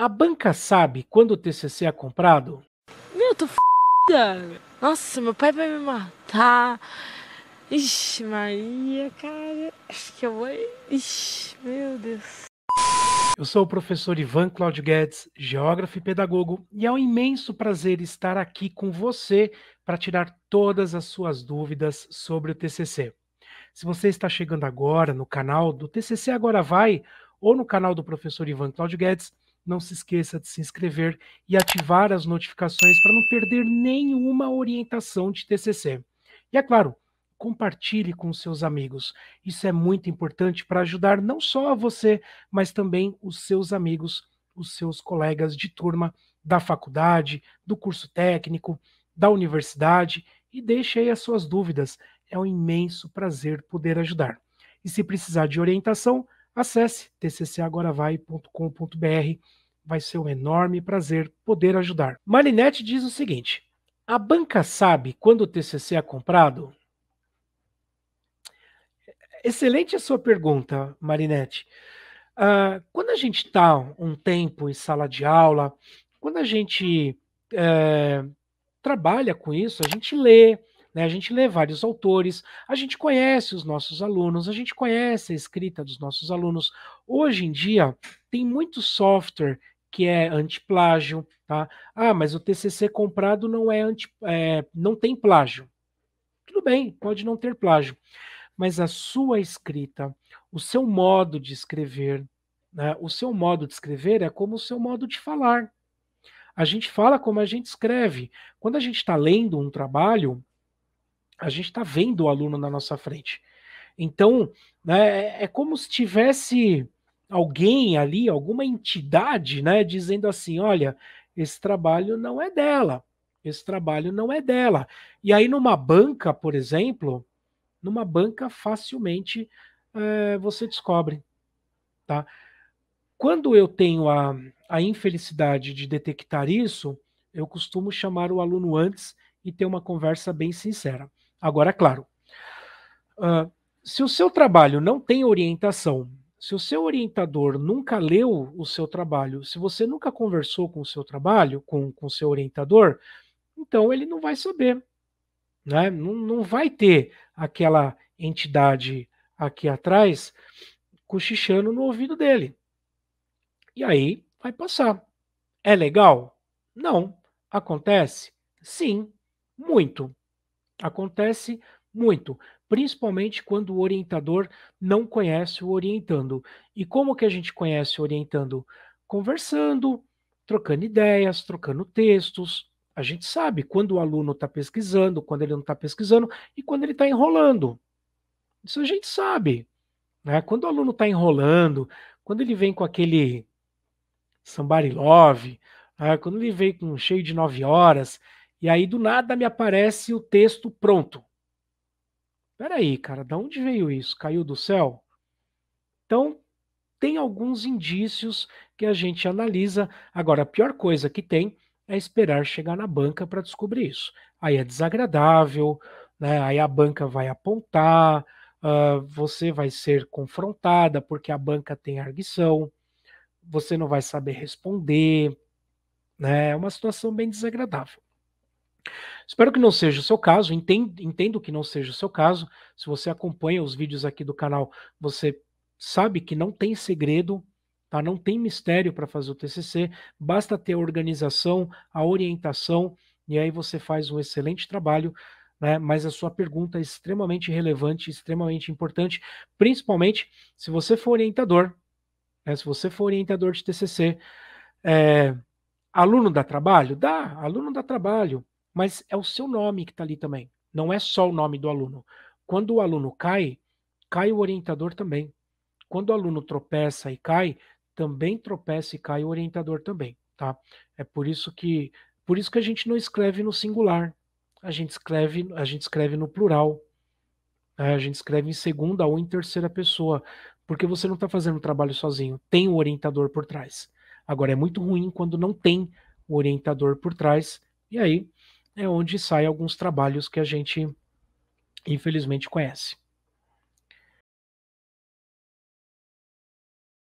A banca sabe quando o TCC é comprado? Meu, tô f***da. Nossa, meu pai vai me matar. Ixi, Maria, cara. Acho que eu vou. Ixi, meu Deus. Eu sou o professor Ivan Claudio Guedes, geógrafo e pedagogo, e é um imenso prazer estar aqui com você para tirar todas as suas dúvidas sobre o TCC. Se você está chegando agora no canal do TCC Agora Vai ou no canal do professor Ivan Claudio Guedes, não se esqueça de se inscrever e ativar as notificações para não perder nenhuma orientação de TCC. E é claro, compartilhe com seus amigos. Isso é muito importante para ajudar não só a você, mas também os seus amigos, os seus colegas de turma da faculdade, do curso técnico, da universidade e deixe aí as suas dúvidas. É um imenso prazer poder ajudar. E se precisar de orientação, acesse tccagoravai.com.br. Vai ser um enorme prazer poder ajudar. Marinette diz o seguinte: a banca sabe quando o TCC é comprado? Excelente a sua pergunta, Marinette. Uh, quando a gente está um tempo em sala de aula, quando a gente é, trabalha com isso, a gente lê, né, a gente lê vários autores, a gente conhece os nossos alunos, a gente conhece a escrita dos nossos alunos. Hoje em dia, tem muito software que é anti-plágio, tá? Ah, mas o TCC comprado não é anti, é, não tem plágio. Tudo bem, pode não ter plágio mas a sua escrita, o seu modo de escrever, né? o seu modo de escrever é como o seu modo de falar. A gente fala como a gente escreve. Quando a gente está lendo um trabalho, a gente está vendo o aluno na nossa frente. Então, né, é, é como se tivesse alguém ali, alguma entidade, né, dizendo assim: olha, esse trabalho não é dela, esse trabalho não é dela. E aí, numa banca, por exemplo, numa banca facilmente é, você descobre, tá? Quando eu tenho a, a infelicidade de detectar isso, eu costumo chamar o aluno antes e ter uma conversa bem sincera. Agora, claro, uh, se o seu trabalho não tem orientação, se o seu orientador nunca leu o seu trabalho, se você nunca conversou com o seu trabalho, com o seu orientador, então ele não vai saber. Né? Não, não vai ter aquela entidade aqui atrás cochichando no ouvido dele. E aí vai passar. É legal? Não. Acontece? Sim, muito. Acontece muito, principalmente quando o orientador não conhece o orientando. E como que a gente conhece o orientando? Conversando, trocando ideias, trocando textos, a gente sabe quando o aluno está pesquisando, quando ele não está pesquisando e quando ele está enrolando. Isso a gente sabe. Né? Quando o aluno está enrolando, quando ele vem com aquele somebody love, né? quando ele vem com cheio de nove horas, e aí do nada me aparece o texto pronto. Peraí, cara, de onde veio isso? Caiu do céu? Então, tem alguns indícios que a gente analisa. Agora, a pior coisa que tem é esperar chegar na banca para descobrir isso. Aí é desagradável, né? aí a banca vai apontar, uh, você vai ser confrontada porque a banca tem arguição, você não vai saber responder, né? é uma situação bem desagradável. Espero que não seja o seu caso, entendo, entendo que não seja o seu caso. Se você acompanha os vídeos aqui do canal, você sabe que não tem segredo Tá? Não tem mistério para fazer o TCC, basta ter a organização, a orientação, e aí você faz um excelente trabalho. Né? Mas a sua pergunta é extremamente relevante, extremamente importante, principalmente se você for orientador. Né? Se você for orientador de TCC, é, aluno dá trabalho? Dá, aluno dá trabalho, mas é o seu nome que está ali também. Não é só o nome do aluno. Quando o aluno cai, cai o orientador também. Quando o aluno tropeça e cai, também tropeça e cai o orientador também, tá? É por isso que por isso que a gente não escreve no singular, a gente escreve a gente escreve no plural, né? a gente escreve em segunda ou em terceira pessoa, porque você não está fazendo o trabalho sozinho, tem o orientador por trás. Agora é muito ruim quando não tem o orientador por trás, e aí é onde saem alguns trabalhos que a gente infelizmente conhece.